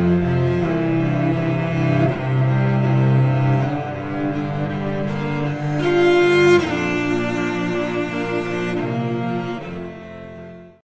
Amen.